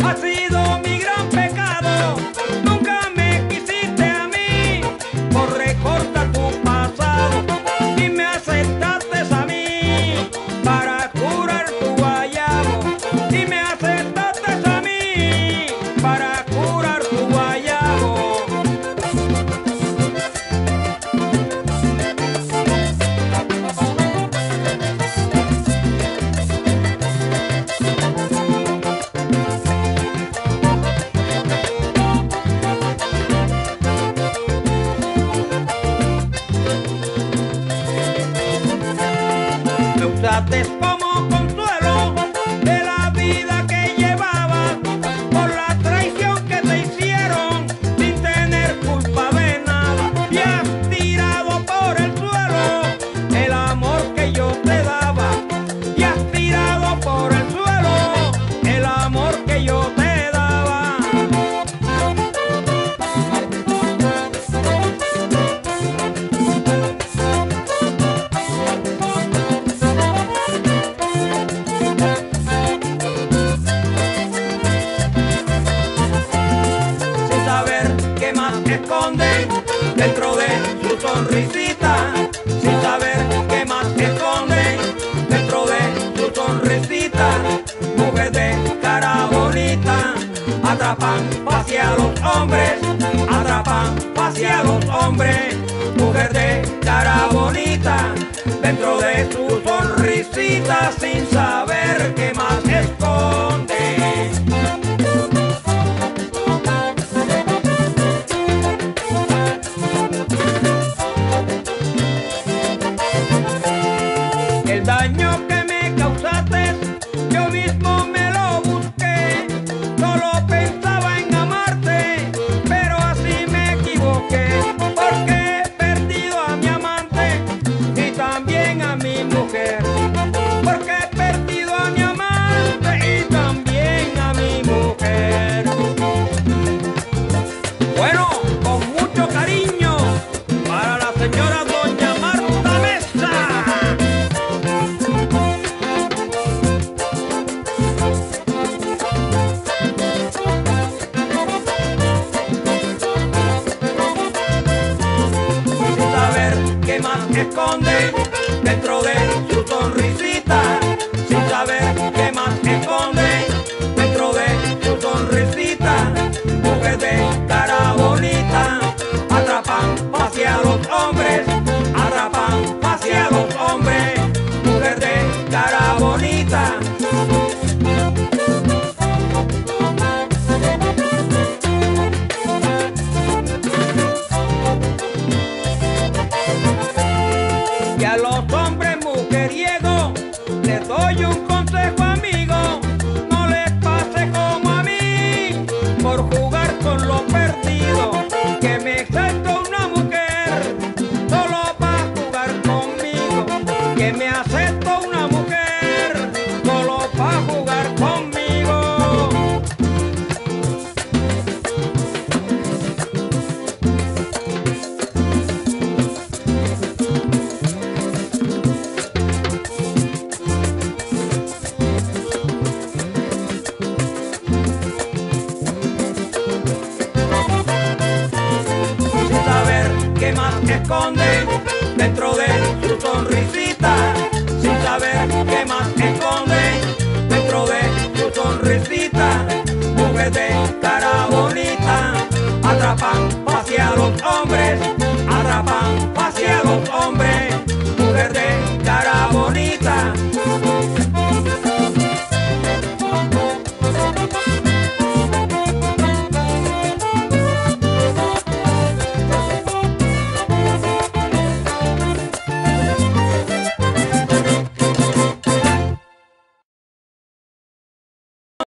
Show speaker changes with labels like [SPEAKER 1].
[SPEAKER 1] I see la esconden dentro de su sonrisita, sin saber qué más esconden dentro de su sonrisita. Mujer de cara bonita, atrapan hacia los hombres, atrapan hacia los hombres. Mujer de cara bonita, dentro de su sonrisita, sin Solo esconde dentro de su sonrisita, sin saber qué más esconde dentro de su sonrisita, mujer de cara bonita, atrapan hacia los hombres, atrapan hacia los hombres, mujer de cara bonita. Me acepto una mujer solo para jugar conmigo. sin saber qué más esconde dentro bonita, atrapan hacia los hombres.